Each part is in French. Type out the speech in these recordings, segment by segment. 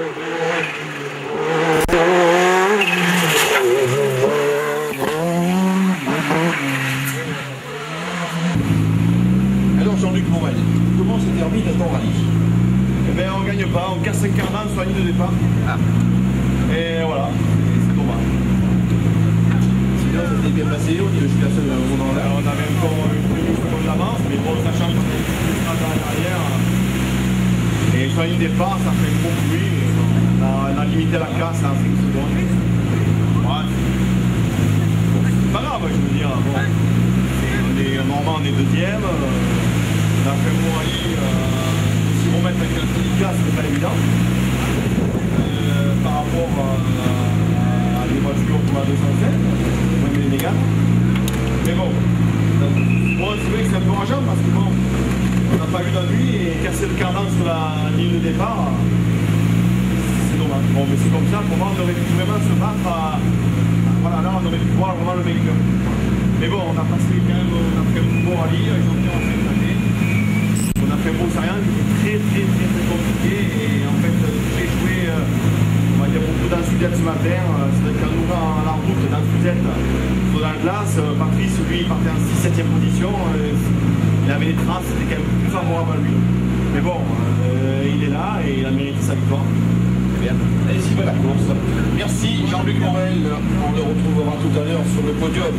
Alors Jean-Luc Morel, comment se termine ton rallye? Eh ben, on gagne pas, on casse un cardan sur la ligne de départ. Ah. Et voilà, c'est dommage. Sinon, ça s'est bien passé, on dit jusqu'à ce moment-là. Alors, on avait encore une seconde d'avance, mais bon, sachant qu'on est l'arrière. Et sur la ligne de départ, ça fait gros bruit. Et bon, on, a, limité la casse à 5 secondes. Ouais. C'est pas grave, je veux dire. On est, normalement, on est deuxième. On a fait un bon rallye. Euh, si on met avec un syndicat, c'est pas évident. Euh, par rapport à, des voitures comme la 207, même les Mégane. Mais bon, bon c'est vrai que c'est un peu rageant parce que bon, on n'a pas eu la nuit et casser le cardan sur la ligne de départ, c'est. Bon, mais c'est comme ça, pour moi, on aurait pu vraiment se battre à... Voilà, là, on aurait pu voir vraiment le vainqueur. Mais bon, on a passé quand même, on a fait un bon rallye, ils ont bien année. On a fait un beau Sarian qui était très, très, très, très compliqué et en fait, j'ai joué, euh, on va dire, beaucoup dans Suzette ce matin. euh, C'est qu'en ouvrant la route dans Suzette, sur la glace, euh, Patrice, lui, il partait en 6-7e position. euh, il avait des traces, c'était quand même plus favorable à lui. Mais bon, euh, il est là et il a mérité sa victoire. Merci Jean-Luc Morel. On le retrouvera tout à l'heure sur le podium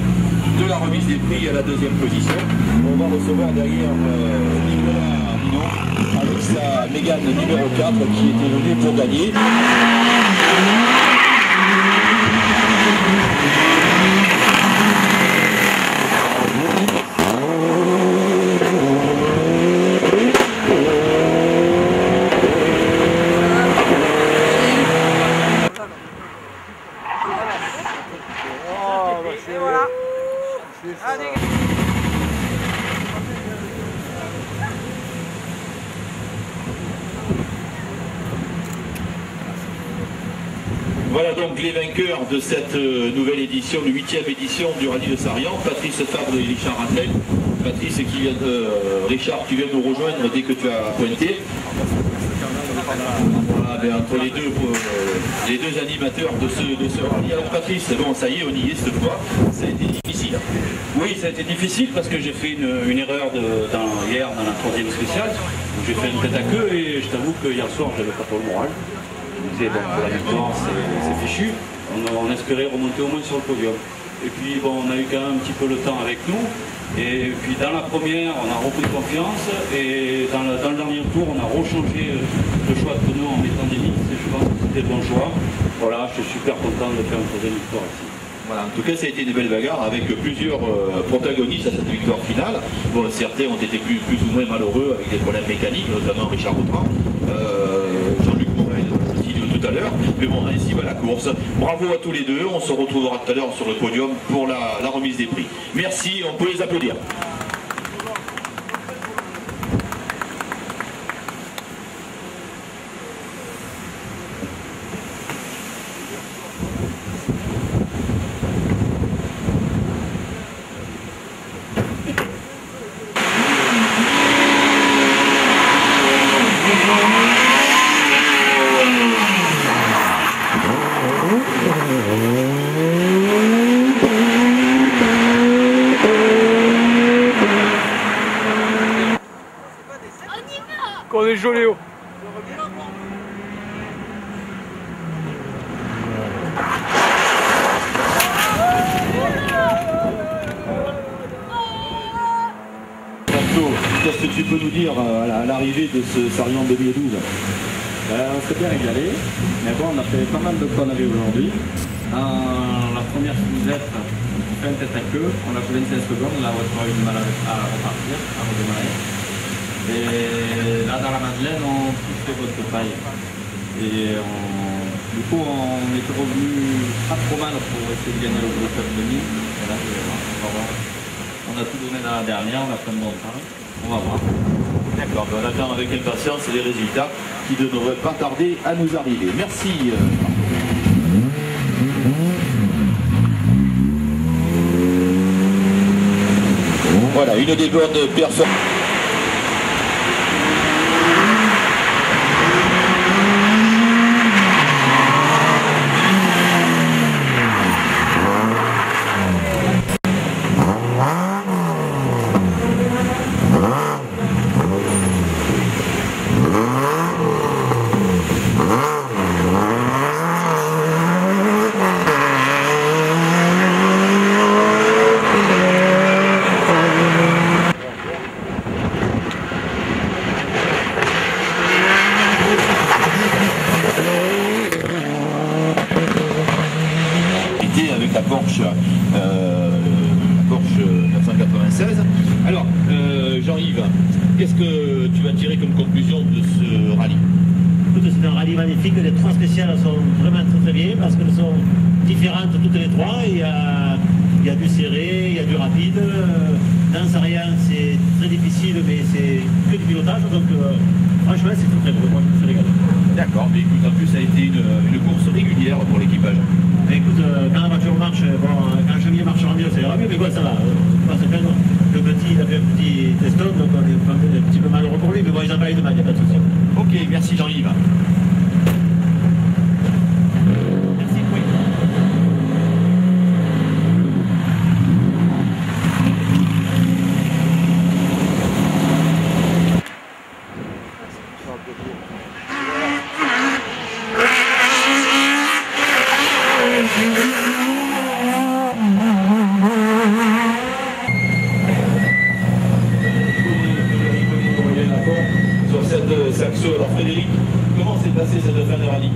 de la remise des prix à la deuxième position. On va recevoir derrière euh, Nicolas Minon avec sa Mégane numéro 4 qui était venue pour gagner. Voilà donc les vainqueurs de cette euh, nouvelle édition, de huitième édition du rallye de Sarian, Patrice Fabre et Richard Rattel. Patrice, de, euh, Richard, tu viens nous rejoindre dès que tu as pointé. Voilà, ben, entre les deux, euh, les deux animateurs de ce, de ce rallye. Alors Patrice, bon, ça y est, on y est cette fois. Ça a été difficile. Oui, ça a été difficile parce que j'ai fait une, erreur dans- hier dans la troisième spéciale. J'ai fait une tête à queue et je t'avoue que hier soir, j'avais pas trop le moral. Bon, pour la victoire, c'est fichu. On, on espérait remonter au moins sur le podium. Et puis, bon, on a eu quand même un petit peu le temps avec nous. Et puis, dans la première, on a repris confiance. Et dans, le- dernier tour, on a rechangé le choix de pneus en mettant des mix. Et je pense que c'était le bon choix. Voilà, je suis super content de faire une troisième victoire ici. Voilà, en tout cas, ça a été des belles bagarres avec plusieurs euh, protagonistes à cette victoire finale. Bon, certains ont été plus, plus ou moins malheureux avec des problèmes mécaniques, notamment Richard Autran, euh, Jean-Luc Morel, je l'ai dit tout Mais bon, ainsi va la course. Bravo à tous les deux. On se retrouvera tout à l'heure sur le podium pour la remise des prix. Merci, on peut les applaudir. Qu'on est Joléo. Marco, qu'est-ce que tu peux nous dire euh, à la- l'arrivée de ce Sarian 2012 Ben, on s'est bien régalé, mais bon, on a fait pas mal de conneries aujourd'hui. Dans la première sous-ette, on fait une tête à queue, on a fait 25 secondes, la voiture a eu du mal à, repartir, à redémarrer. Et là, dans la Madeleine, on pousse les votre paille. Et on- du coup, on était revenu pas trop mal pour essayer de gagner le groupe Cup 2000. Et là, on. On a tout donné dans la dernière, on a fait un bon. On va voir. D'accord, on attend avec impatience les résultats qui ne devraient pas tarder à nous arriver. Merci. euh, Voilà, une des bonnes performances. euh, la Porsche 996. Alors, euh, Jean-Yves, qu'est-ce que tu vas tirer comme conclusion de ce rallye Écoute, c'est un rallye magnifique. Les trois spéciales sont vraiment très très bien parce qu'elles sont différentes toutes les trois. Il y a, il y a du serré, il y a du rapide. Dans Sarian, c'est très difficile, mais c'est que du pilotage. Donc, euh, franchement, c'est très très beau. Moi, je me suis régalé. D'accord, mais écoute, en plus, ça a été une, une course régulière pour l'équipage. Mais écoute, euh, quand la voiture marche, bon, euh, quand Chevalier marche en mieux, ça ira mieux, mais bon, ça va. Euh, pas se plaindre. Le petit, il a fait un petit teston, donc on est un petit peu malheureux pour lui, mais bon, ils ont pas eu de mal, il n'y a pas de souci. Ok, merci Jean-Yves. Alors Frédéric, comment s'est passé cette fin de rallye?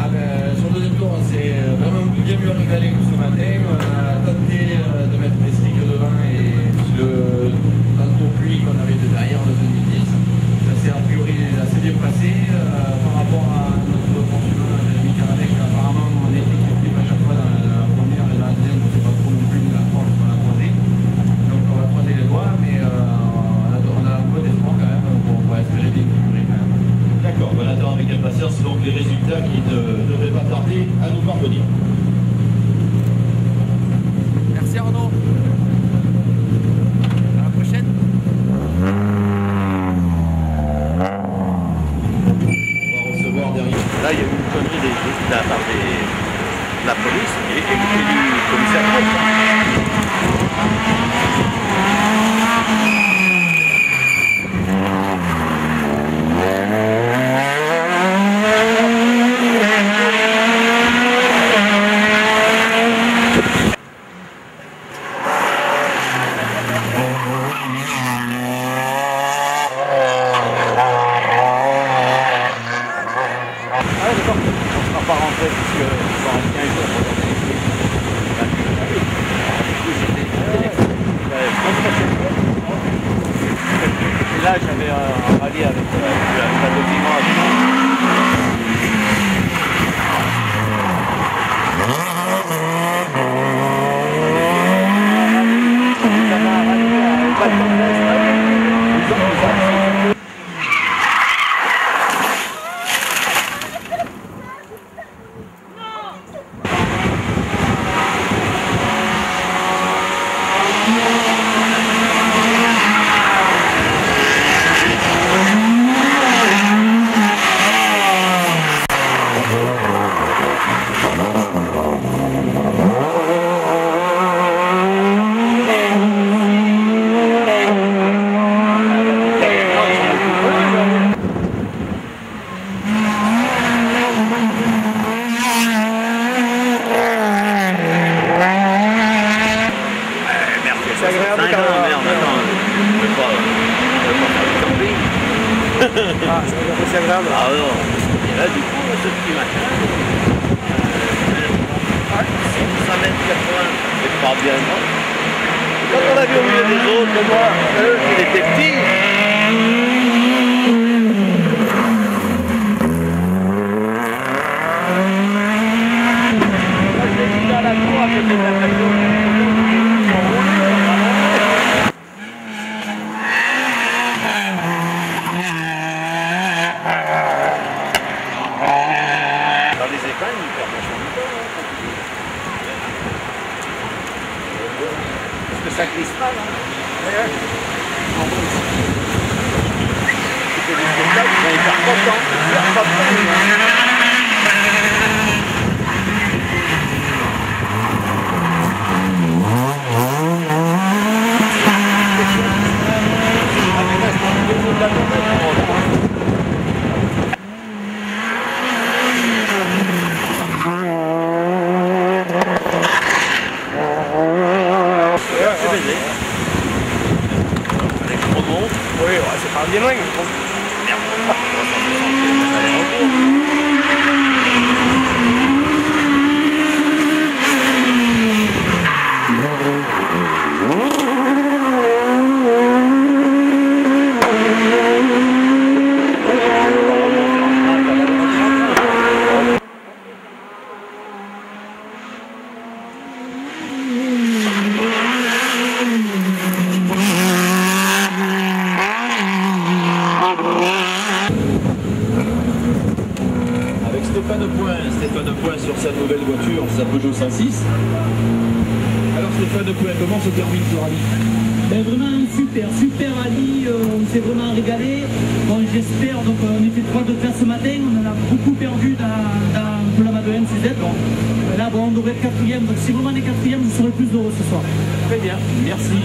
Ah ben, sur le deuxième tour, on s'est vraiment bien mieux régalé que ce matin. On a tenté euh, de mettre des sticks devant et le, le tour pluie qu'on avait de derrière en 2010. Ça s'est a priori assez bien passé euh, par rapport à notre temps. hein. Parce que ça glisse. Hein. Pas de temps. Il perd pas de temps. C'est baisé. Avec le remonte. Oui, ouais, c'est pas bien loin. Merde. Stéphane Point. Stéphane Point sur sa nouvelle voiture, sa Peugeot 106. Alors Stéphane Point, se termine ce rallye Ben, vraiment super, super rallye, euh, on s'est vraiment régalé. Bon, j'espère, donc euh, on était trois de faire ce matin, on en a beaucoup perdu dans, dans pour la Madeleine CZ. Bon. Là, bon, on devrait être quatrième, donc si vraiment on est quatrième, je serai plus heureux ce soir. Très bien, merci.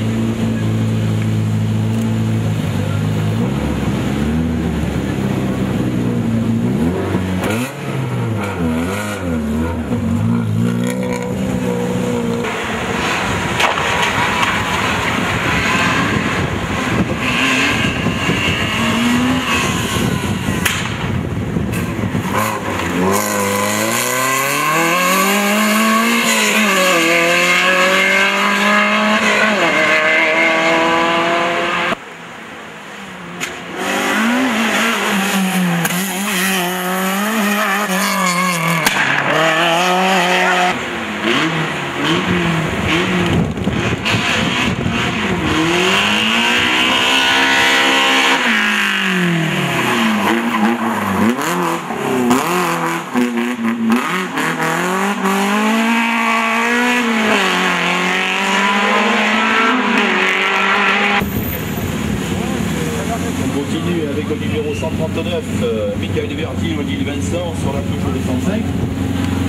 On continue avec le numéro 139, euh, Michael Verti, Odile Vincent sur la Peugeot 205.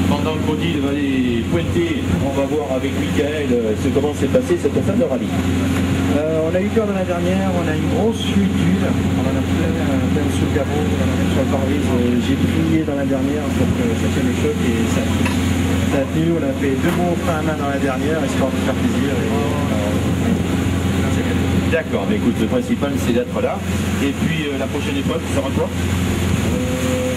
Pendant pointer, on va voir avec Michael euh, ce comment s'est passé cette fin de rallye. Euh, on a eu peur dans la dernière, on a une grosse fuite d'huile, on en a plein, euh, plein sous le capot, on en a sur le pare-brise. J'ai prié dans la dernière pour que ça tienne le choc et ça a tenu. Ça a tenu, on a fait deux mots frein à main dans la dernière, histoire de faire plaisir. Et, euh. D'accord, mais écoute, le principal c'est d'être là. Et puis euh, la prochaine époque, ça sera quoi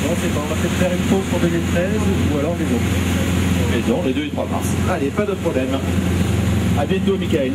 non, c'est pas, on va peut-être faire une pause pour 2013 ou alors des autres. Les 2 et 3 mars. Allez, pas de problème. À bientôt, Michael.